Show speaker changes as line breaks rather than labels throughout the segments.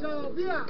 ciao, via!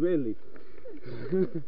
really.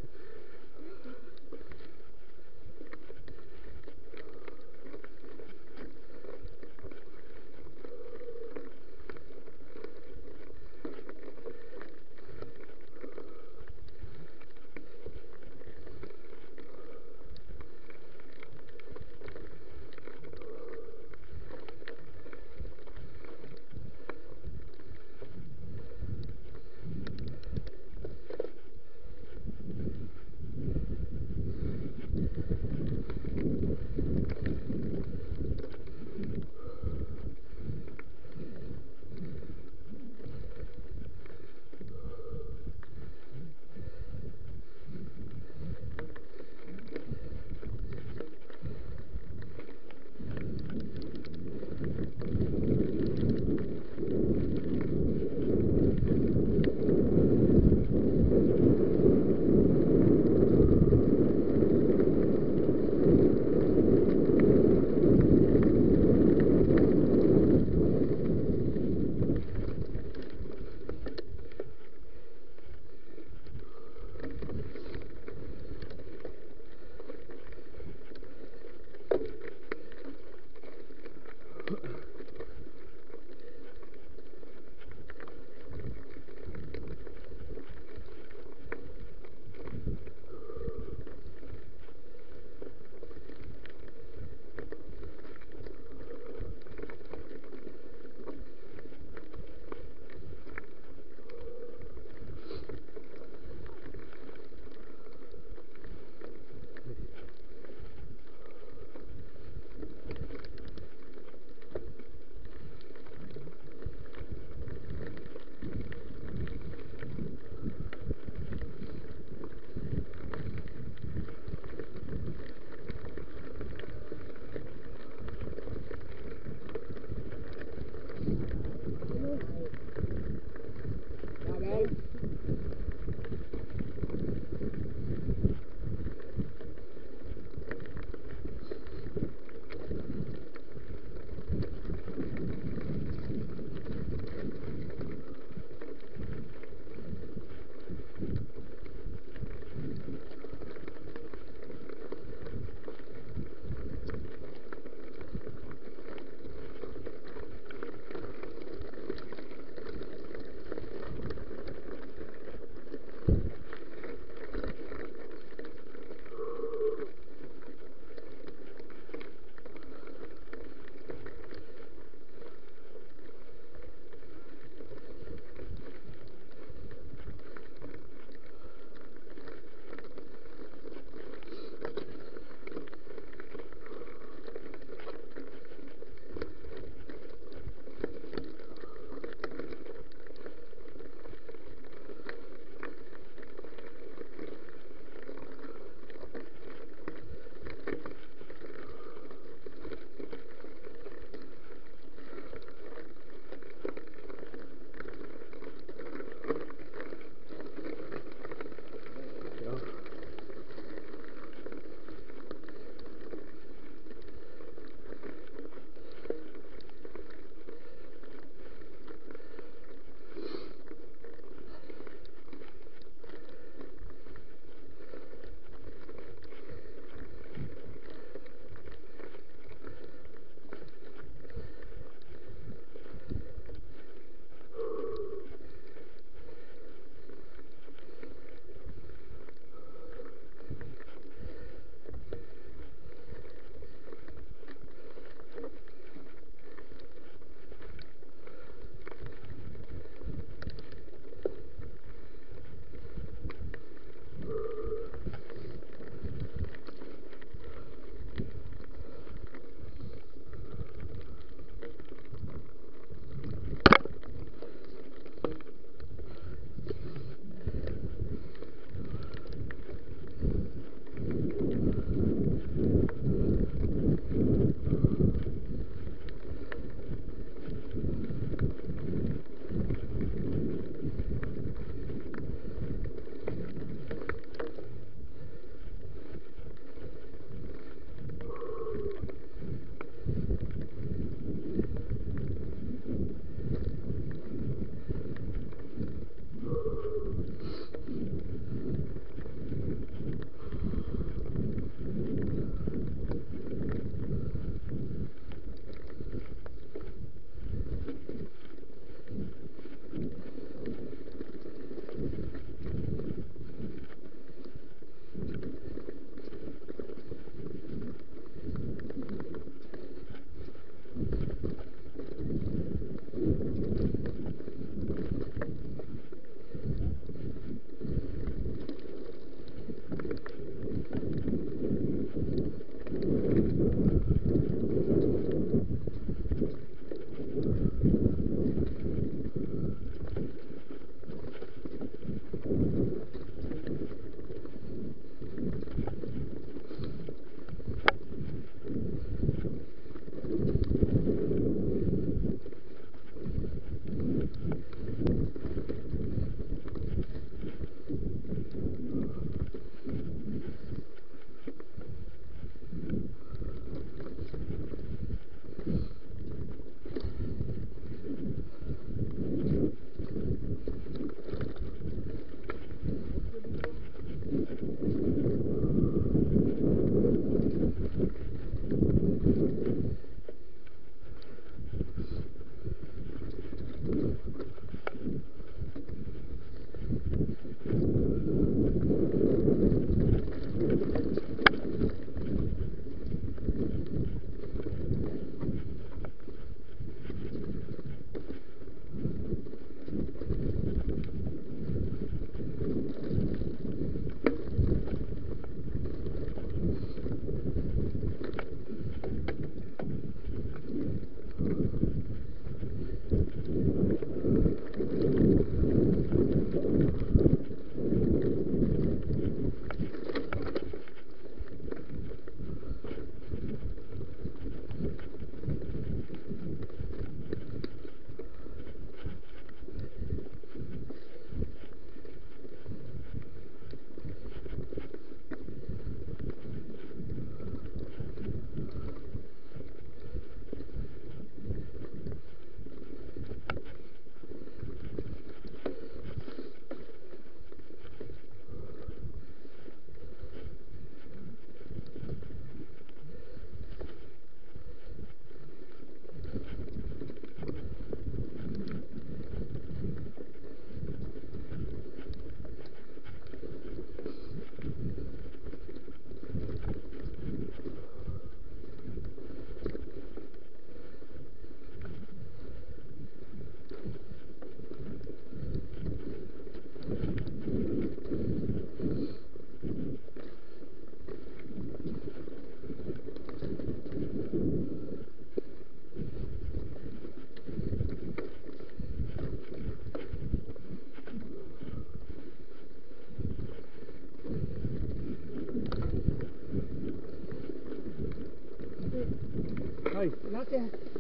Okay.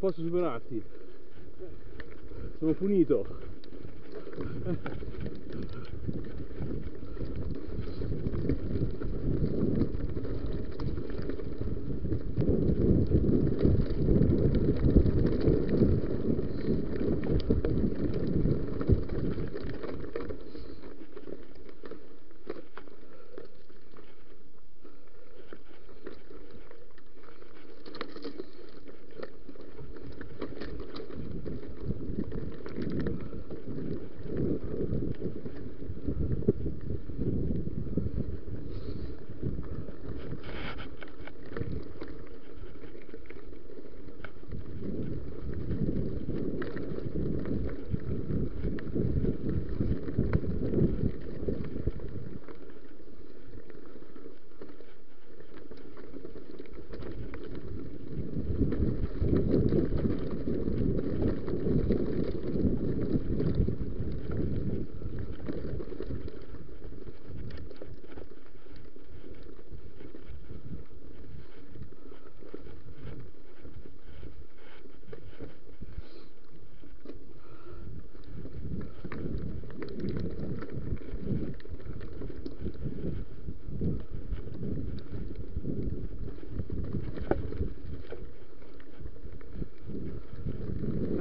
Posso superarti. Sono punito.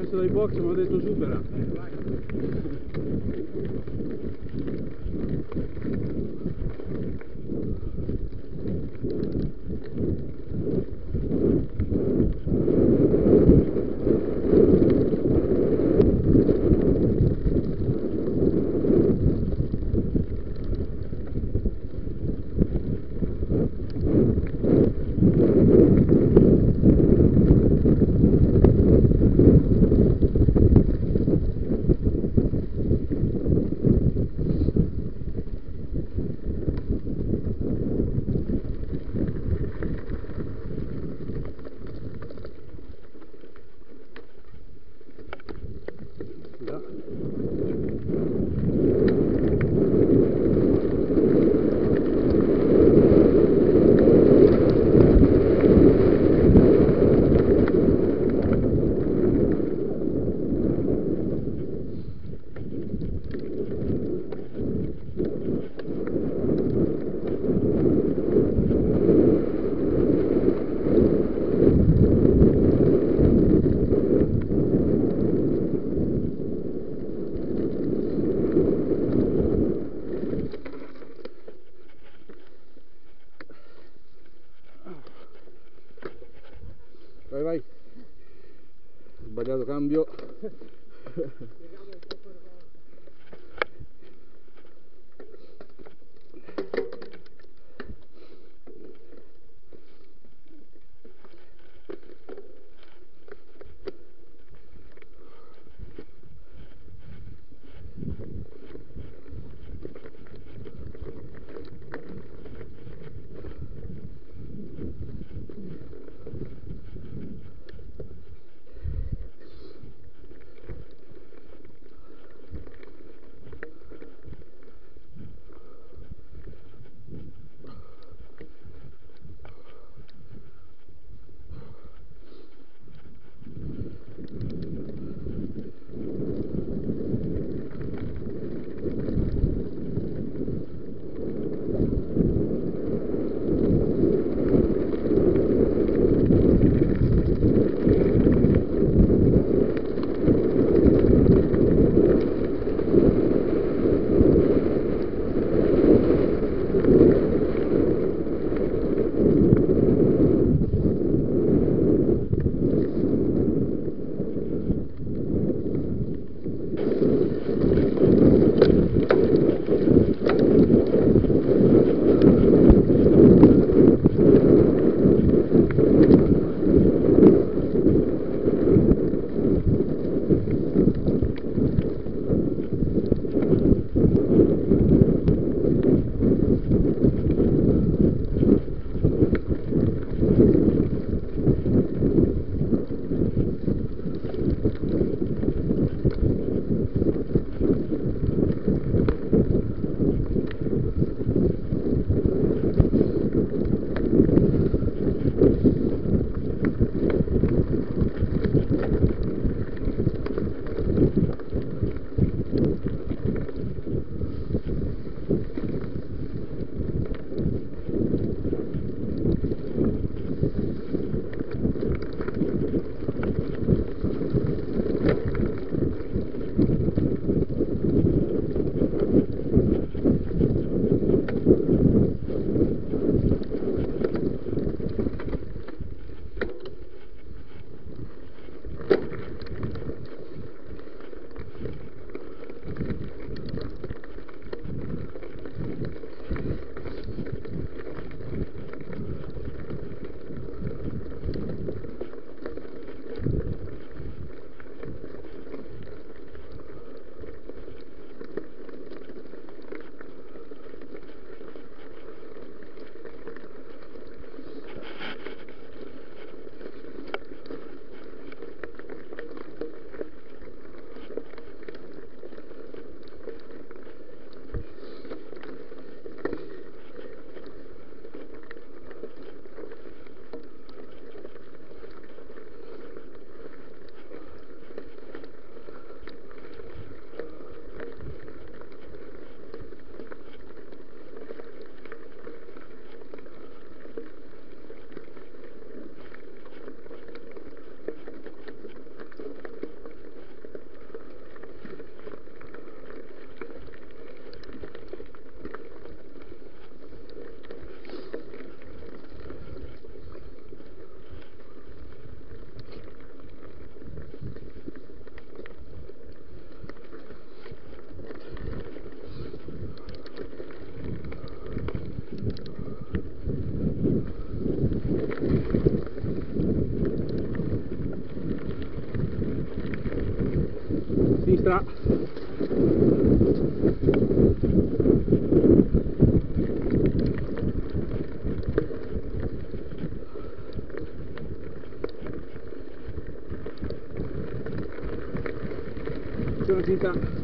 Adesso dai box mi hanno detto supera. Cambio. Destra Buona finta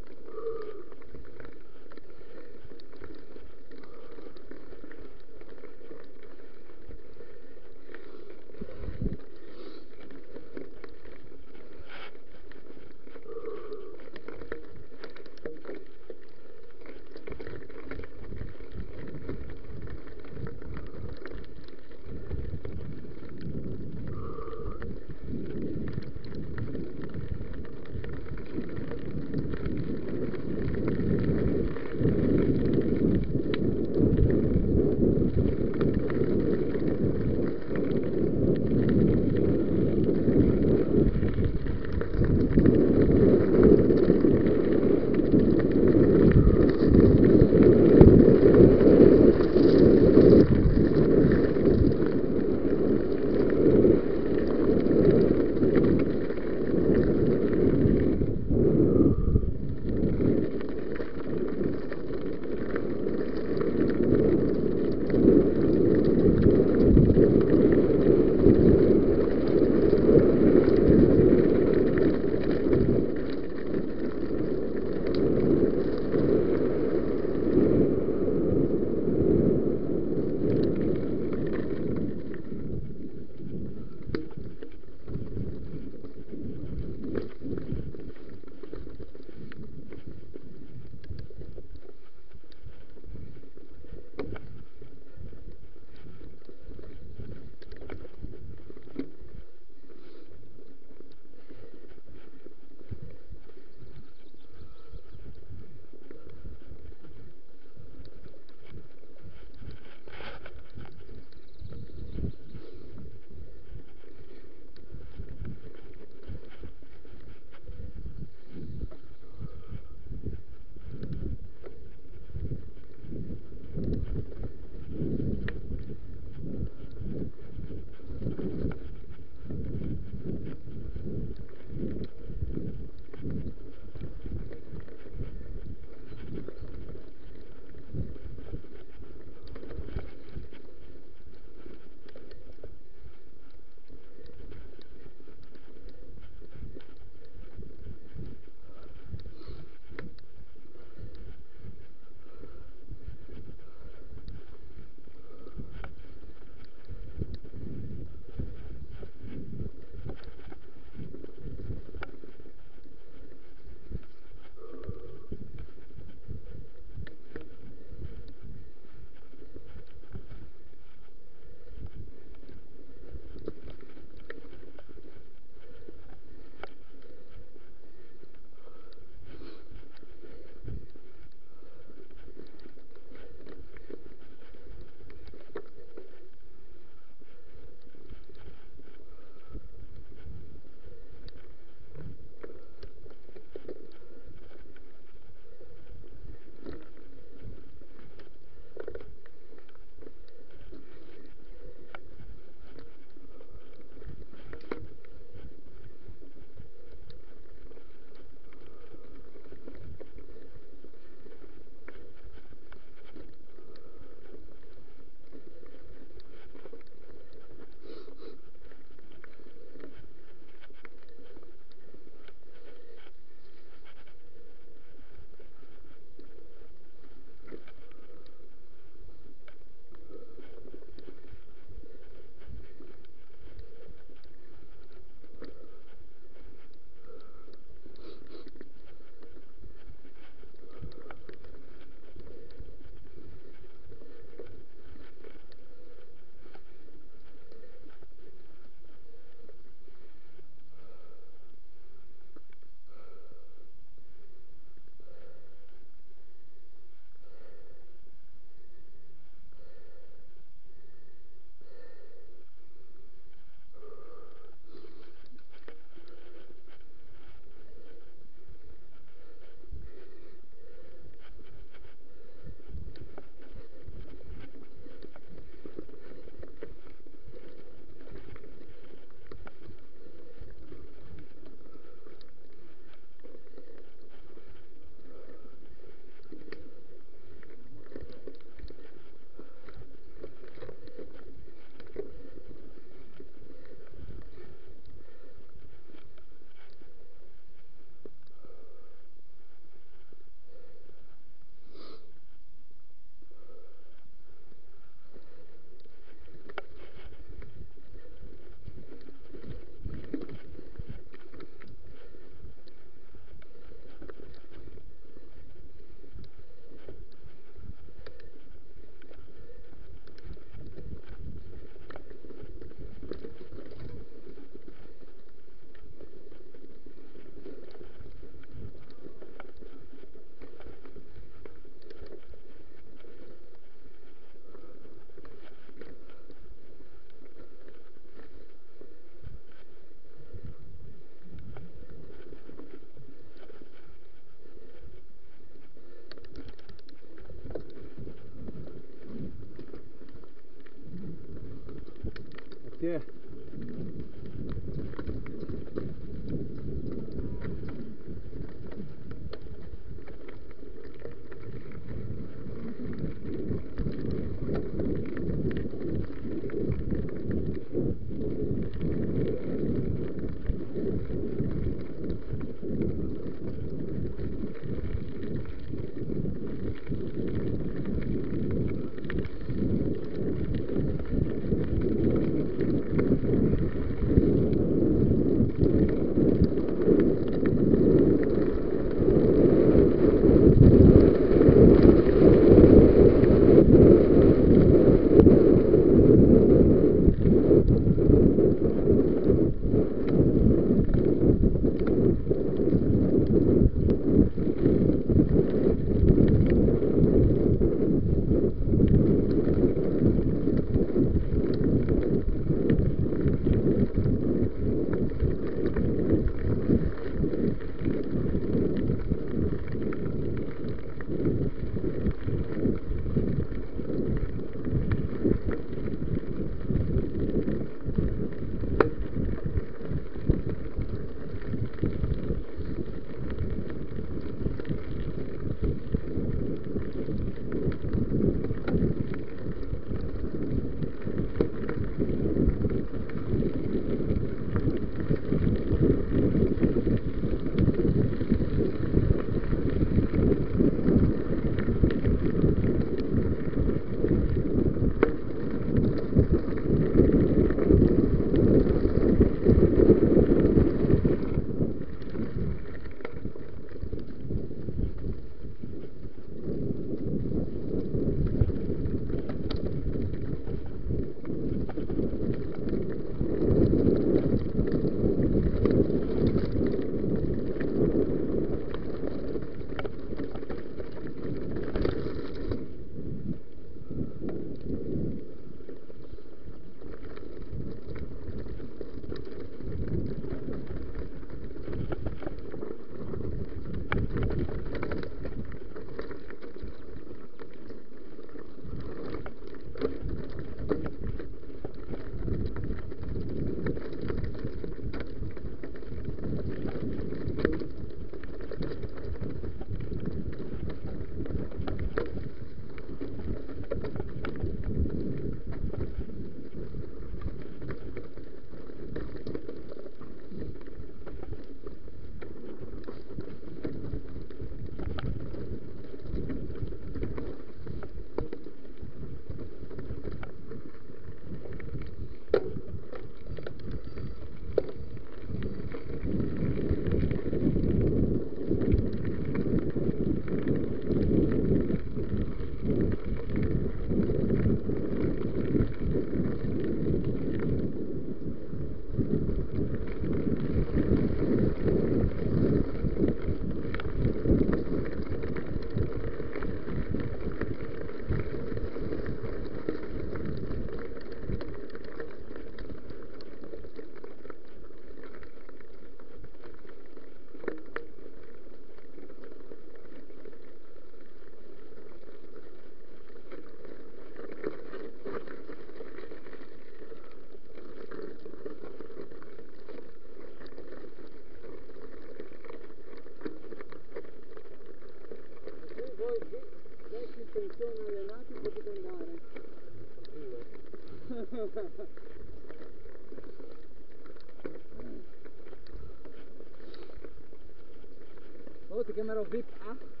camera grip up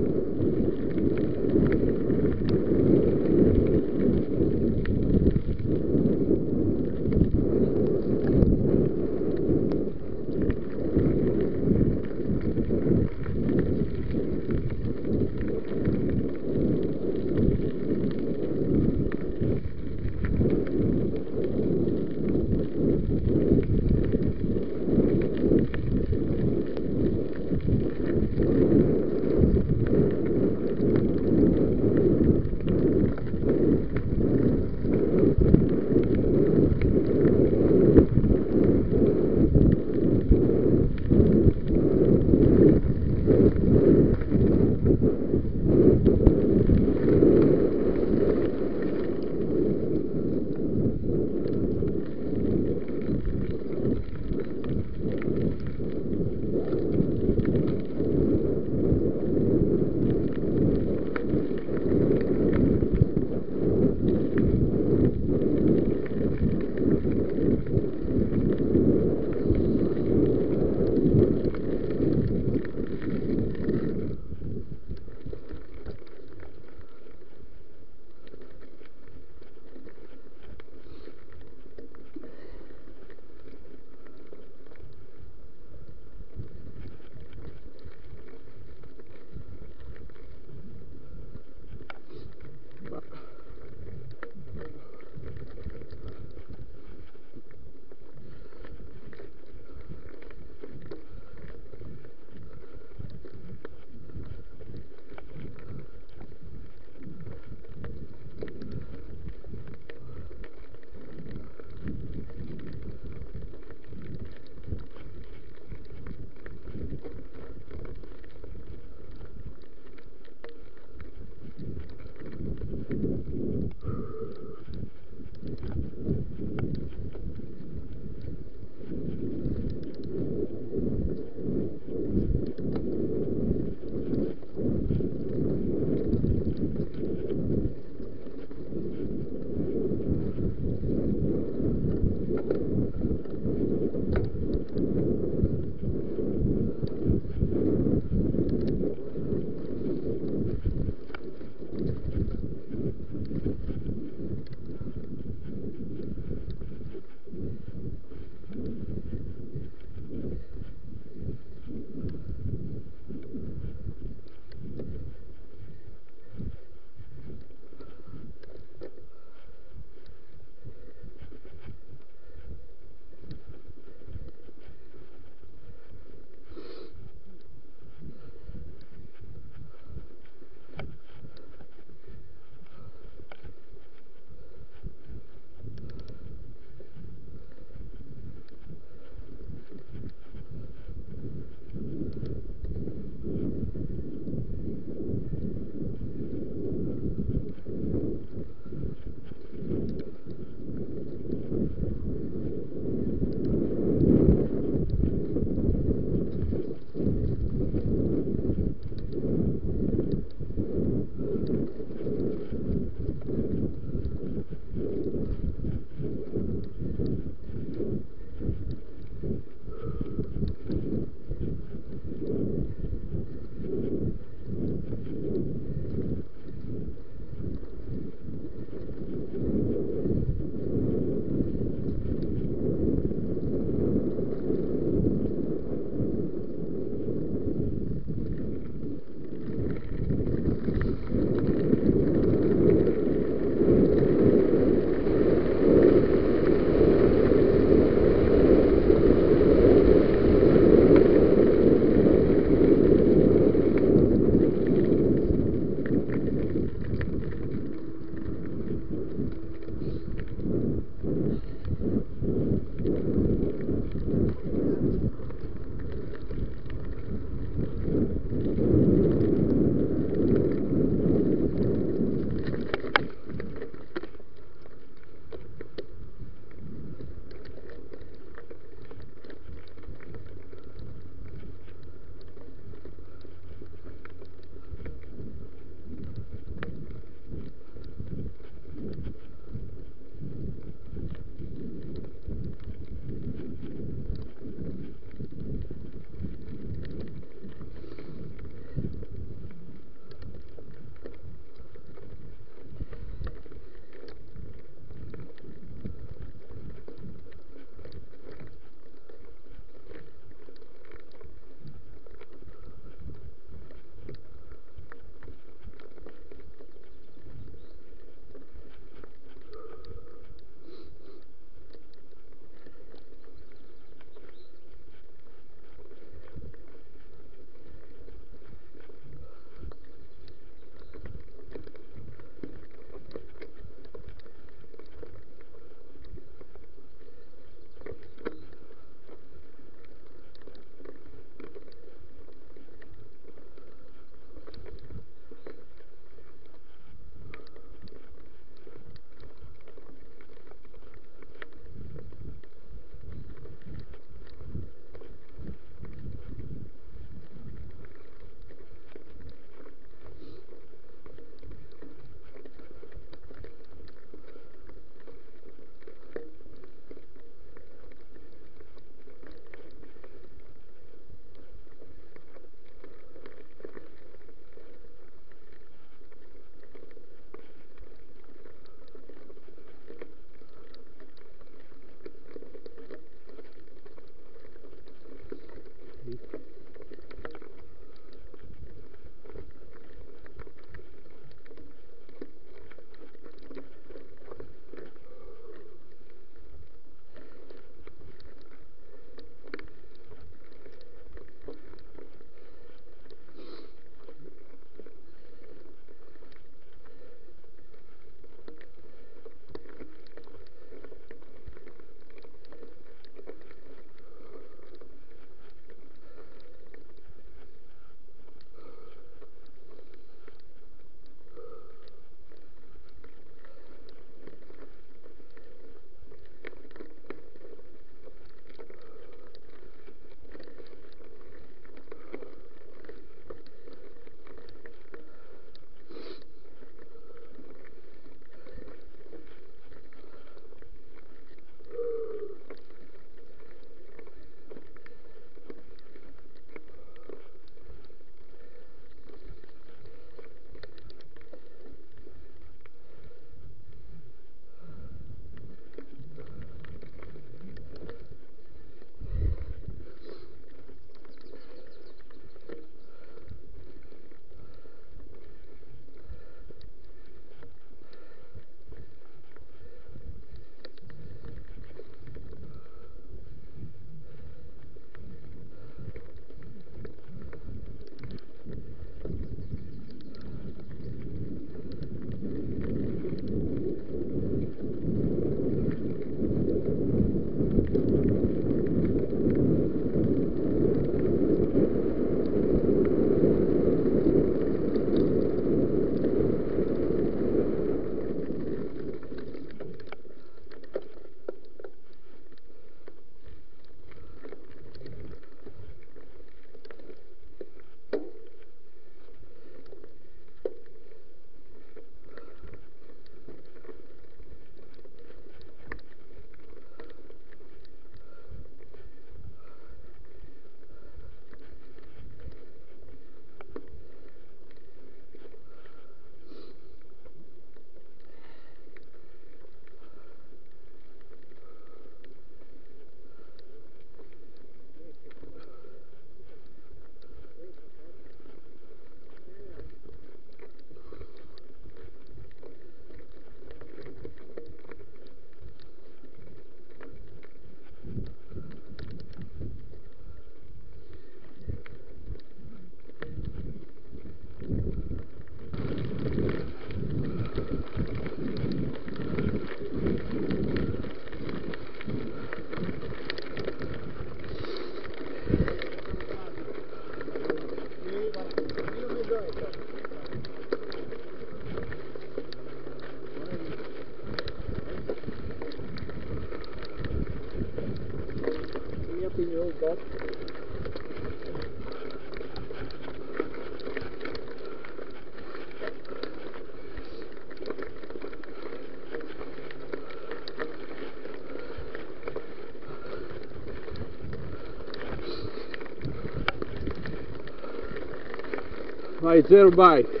Vai, zero bike.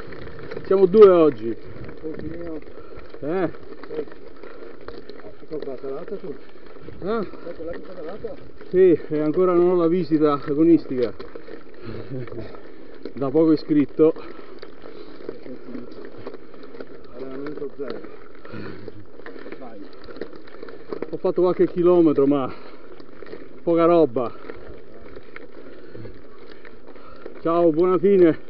Siamo due oggi. Eh?
Salata.
sì, e ancora non ho la visita agonistica. Da poco iscritto.
Allenamento zero.
Ho fatto qualche chilometro, ma poca roba. Ciao, buona fine.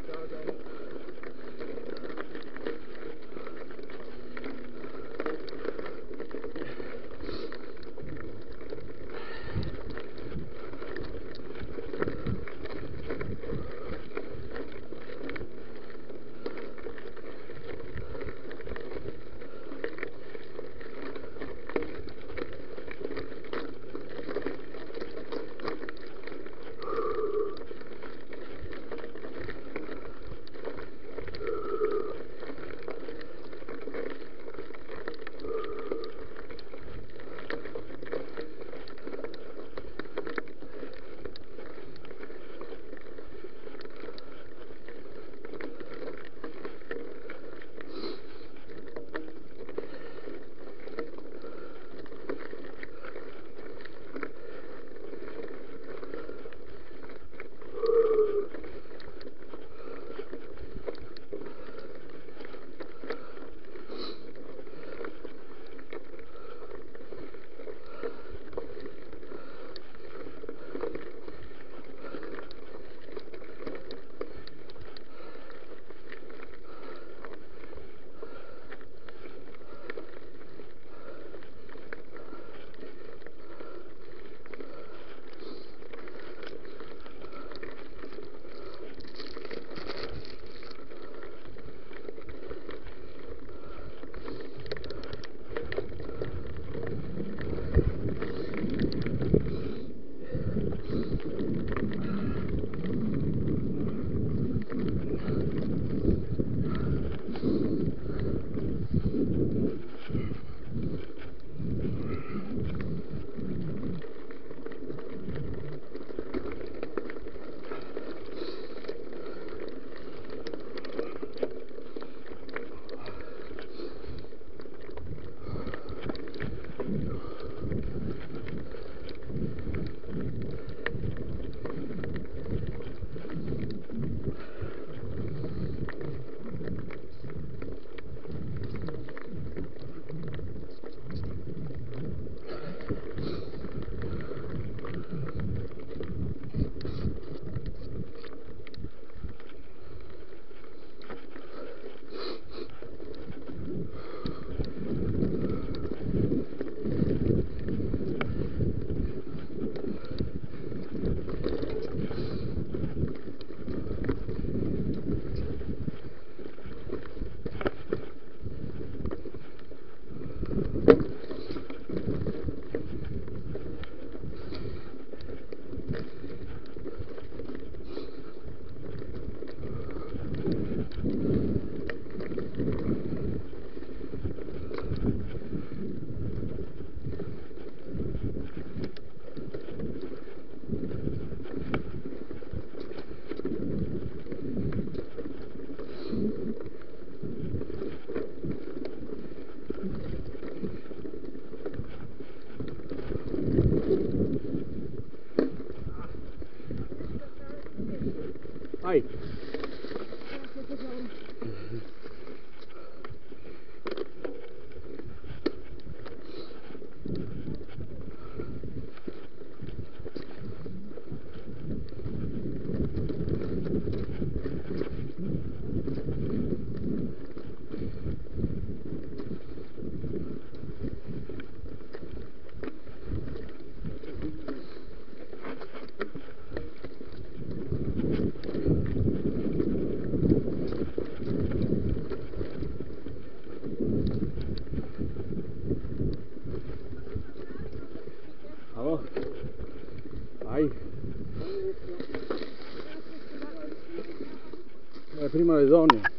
primo.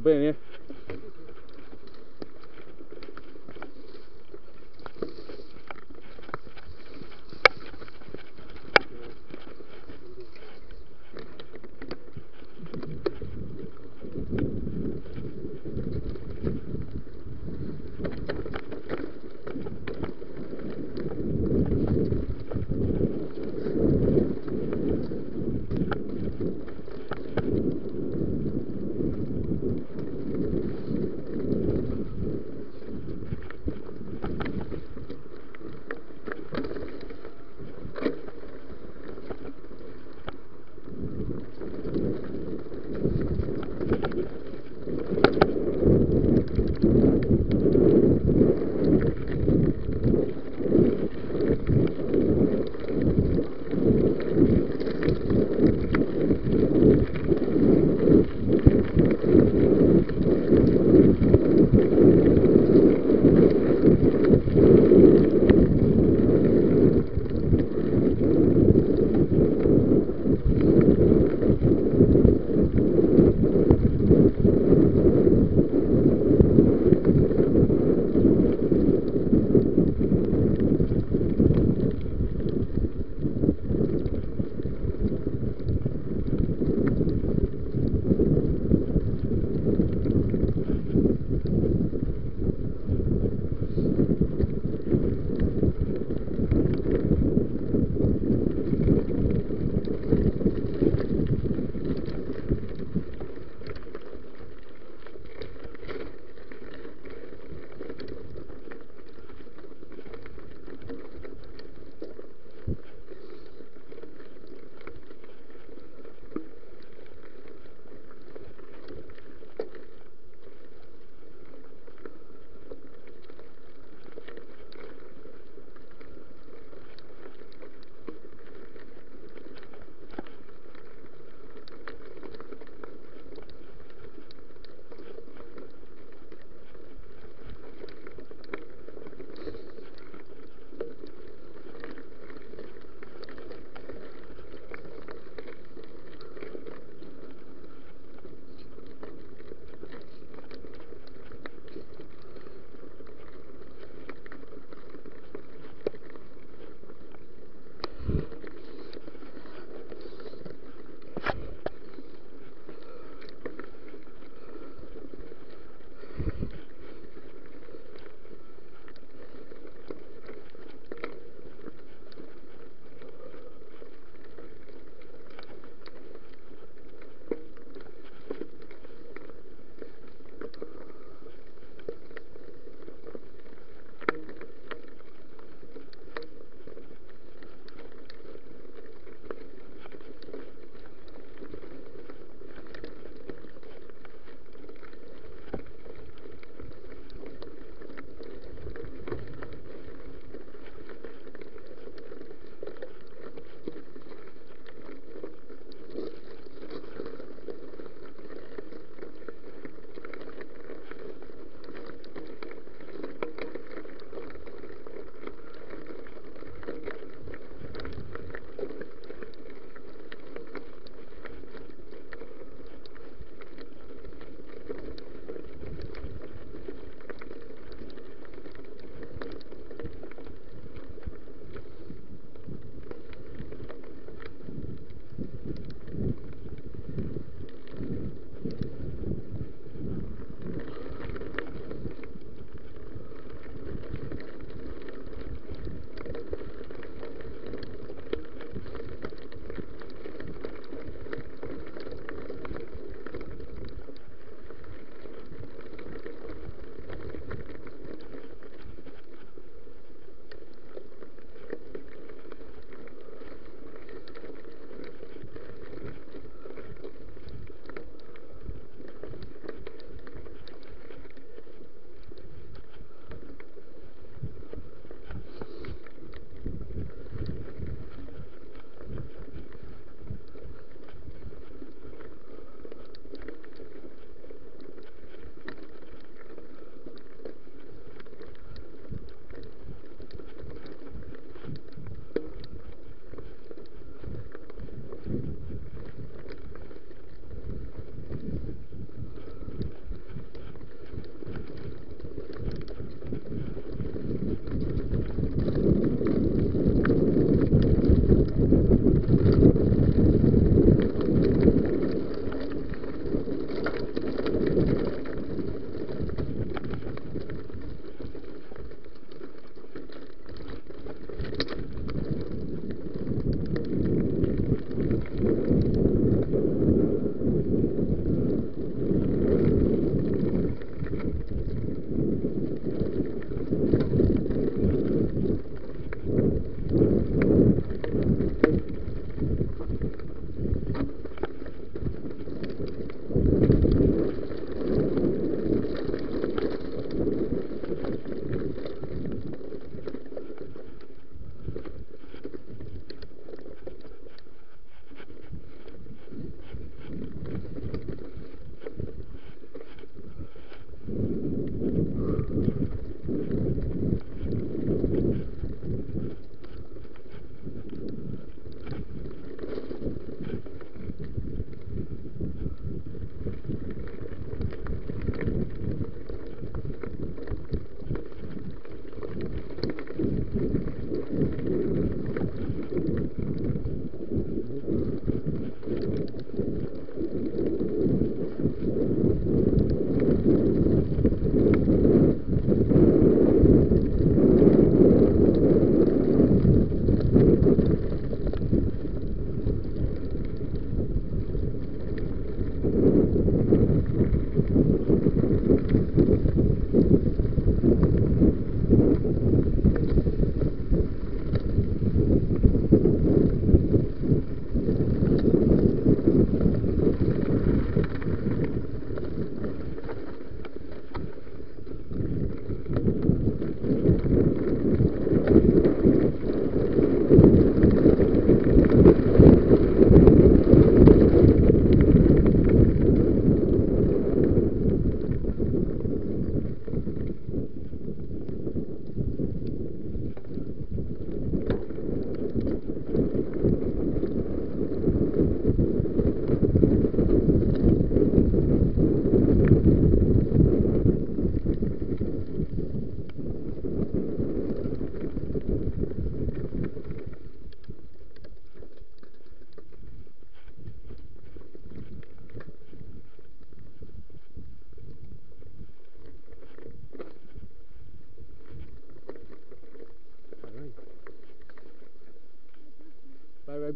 Albania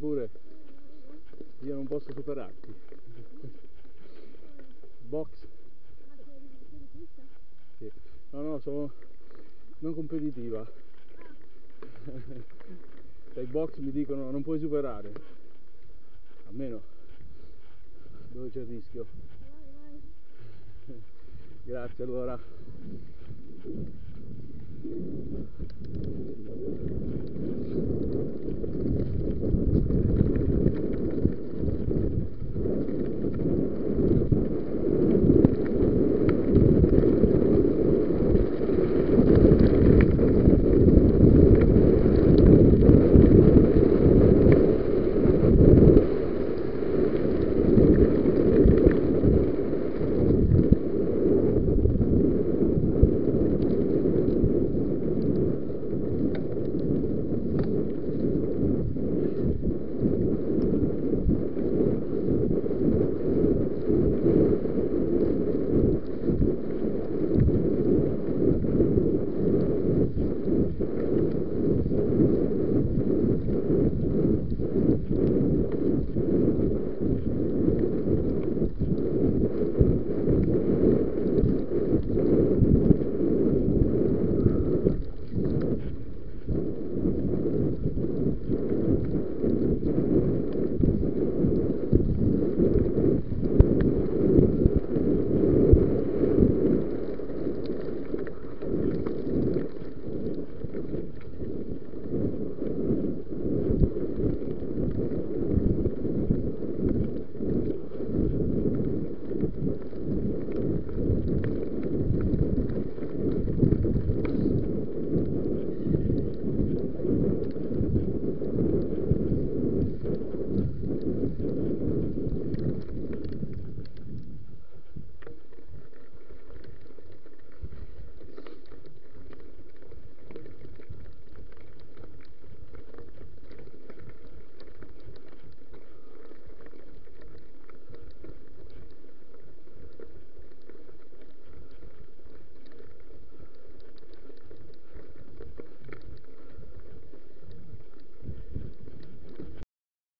donne. Sto bene? posso superarti. Box? Sì. No, no, sono non competitiva. Dai box mi dicono non puoi superare. Almeno dove c'è il rischio. Grazie allora.